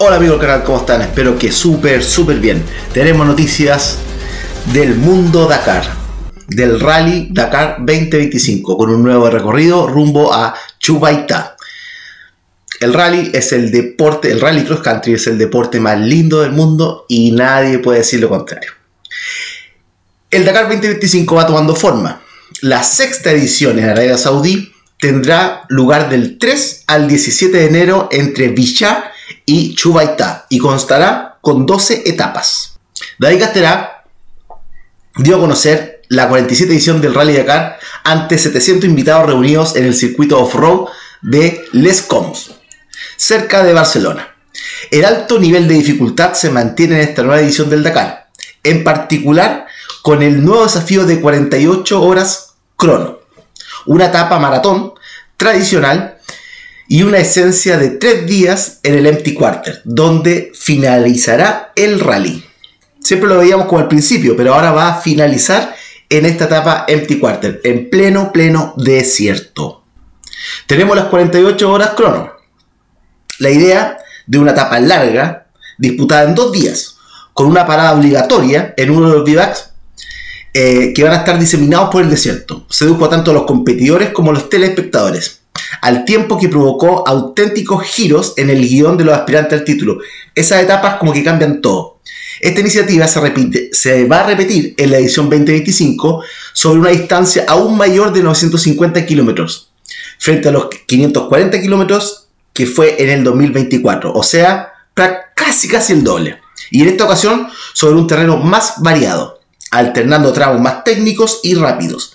Hola amigos del canal, ¿cómo están? Espero que súper, súper bien. Tenemos noticias del mundo Dakar, del Rally Dakar 2025, con un nuevo recorrido rumbo a Chubaita. El rally es el deporte, el rally cross country es el deporte más lindo del mundo y nadie puede decir lo contrario. El Dakar 2025 va tomando forma. La sexta edición en Arabia Saudí tendrá lugar del 3 al 17 de enero entre Bichá y Chubaitá y constará con 12 etapas. David Casterá dio a conocer la 47 edición del Rally Dakar ante 700 invitados reunidos en el circuito off-road de Les Coms, cerca de Barcelona. El alto nivel de dificultad se mantiene en esta nueva edición del Dakar, en particular con el nuevo desafío de 48 horas crono, una etapa maratón tradicional y una esencia de tres días en el Empty Quarter, donde finalizará el rally. Siempre lo veíamos como al principio, pero ahora va a finalizar en esta etapa Empty Quarter, en pleno, pleno desierto. Tenemos las 48 horas crono. La idea de una etapa larga, disputada en dos días, con una parada obligatoria en uno de los bivacs eh, que van a estar diseminados por el desierto. Sedujo a tanto a los competidores como a los telespectadores, al tiempo que provocó auténticos giros en el guion de los aspirantes al título. Esas etapas como que cambian todo. Esta iniciativa se, repite, se va a repetir en la edición 2025 sobre una distancia aún mayor de 950 kilómetros, frente a los 540 kilómetros que fue en el 2024, o sea, casi casi el doble. Y en esta ocasión sobre un terreno más variado alternando tramos más técnicos y rápidos.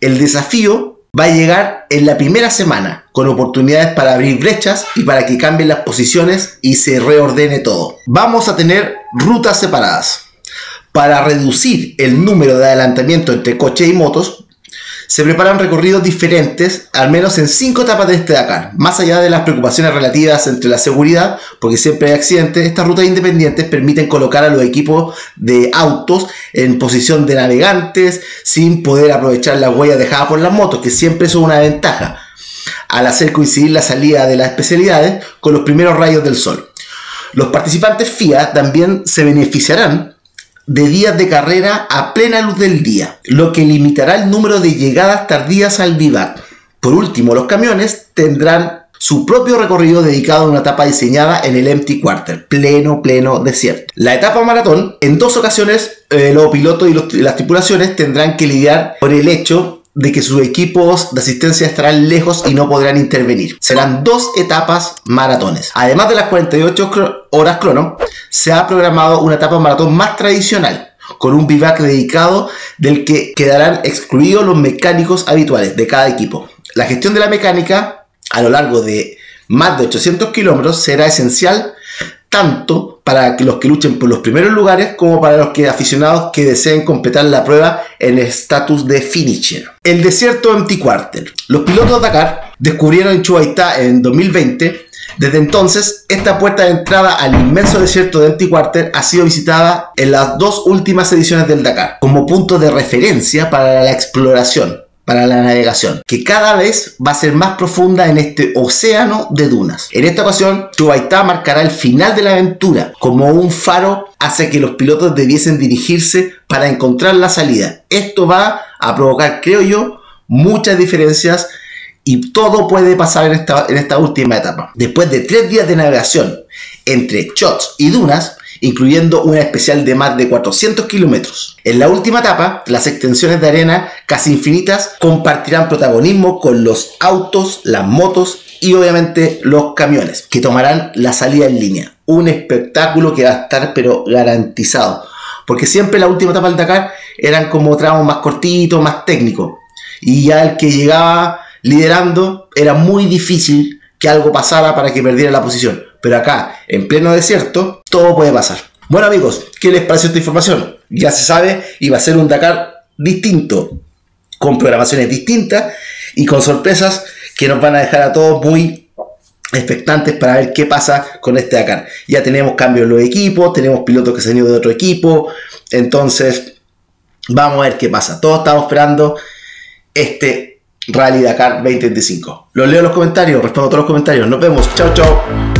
El desafío va a llegar en la primera semana, con oportunidades para abrir brechas y para que cambien las posiciones y se reordene todo. Vamos a tener rutas separadas. Para reducir el número de adelantamiento entre coches y motos, se preparan recorridos diferentes, al menos en cinco etapas de este Dakar. Más allá de las preocupaciones relativas entre la seguridad, porque siempre hay accidentes, estas rutas independientes permiten colocar a los equipos de autos en posición de navegantes sin poder aprovechar las huellas dejadas por las motos, que siempre son una ventaja al hacer coincidir la salida de las especialidades con los primeros rayos del sol. Los participantes FIA también se beneficiarán de días de carrera a plena luz del día, lo que limitará el número de llegadas tardías al vivac. Por último, los camiones tendrán su propio recorrido dedicado a una etapa diseñada en el Empty Quarter, pleno, pleno desierto. La etapa maratón, en dos ocasiones, eh, los pilotos y, y las tripulaciones tendrán que lidiar con el hecho de que sus equipos de asistencia estarán lejos y no podrán intervenir. Serán dos etapas maratones. Además de las 48 horas crono, se ha programado una etapa maratón más tradicional, con un vivac dedicado del que quedarán excluidos los mecánicos habituales de cada equipo. La gestión de la mecánica a lo largo de más de 800 kilómetros será esencial tanto para los que luchen por los primeros lugares como para los que aficionados que deseen completar la prueba en estatus de finisher. El desierto Empty Quarter. Los pilotos de Dakar descubrieron Chubaitá en 2020. Desde entonces, esta puerta de entrada al inmenso desierto de Empty Quarter ha sido visitada en las dos últimas ediciones del Dakar como punto de referencia para la exploración para la navegación, que cada vez va a ser más profunda en este océano de dunas. En esta ocasión, Chubaitá marcará el final de la aventura, como un faro hace que los pilotos debiesen dirigirse para encontrar la salida. Esto va a provocar, creo yo, muchas diferencias y todo puede pasar en esta, en esta última etapa. Después de tres días de navegación entre shots y dunas, incluyendo una especial de más de 400 kilómetros. En la última etapa, las extensiones de arena casi infinitas compartirán protagonismo con los autos, las motos y obviamente los camiones, que tomarán la salida en línea. Un espectáculo que va a estar pero garantizado. Porque siempre la última etapa del Dakar eran como tramos más cortitos, más técnicos. Y ya el que llegaba liderando era muy difícil que algo pasara para que perdiera la posición. Pero acá, en pleno desierto, todo puede pasar. Bueno amigos, ¿qué les pareció esta información? Ya se sabe, iba a ser un Dakar distinto, con programaciones distintas y con sorpresas que nos van a dejar a todos muy expectantes para ver qué pasa con este Dakar. Ya tenemos cambios en los equipos, tenemos pilotos que se han ido de otro equipo, entonces vamos a ver qué pasa. Todos estamos esperando este Rally Dakar 2025. Los leo en los comentarios, respondo a todos los comentarios. Nos vemos. Chao, chao.